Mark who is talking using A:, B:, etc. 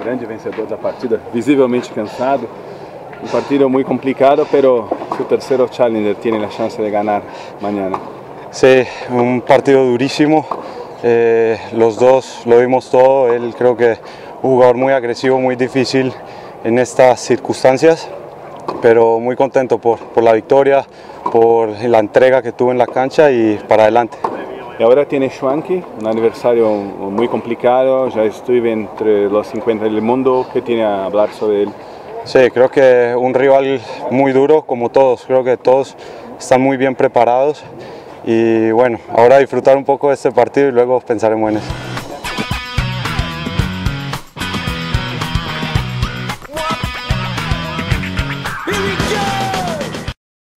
A: grande vencedor da partida, visivelmente cansado. Un partido muy complicado, pero su tercero challenger tiene la chance de ganar mañana.
B: Sí, un partido durísimo. Eh, los dos lo vimos todo. Él creo que un jugador muy agresivo, muy difícil en estas circunstancias, pero muy contento por la victoria, por la entrega que tuvo en la cancha y para adelante.
A: Y ahora tiene Schwanky, un aniversario muy complicado, ya estuve entre los 50 del mundo, ¿qué tiene a hablar sobre él?
B: Sí, creo que un rival muy duro como todos, creo que todos están muy bien preparados y bueno, ahora disfrutar un poco de este partido y luego pensaremos en eso.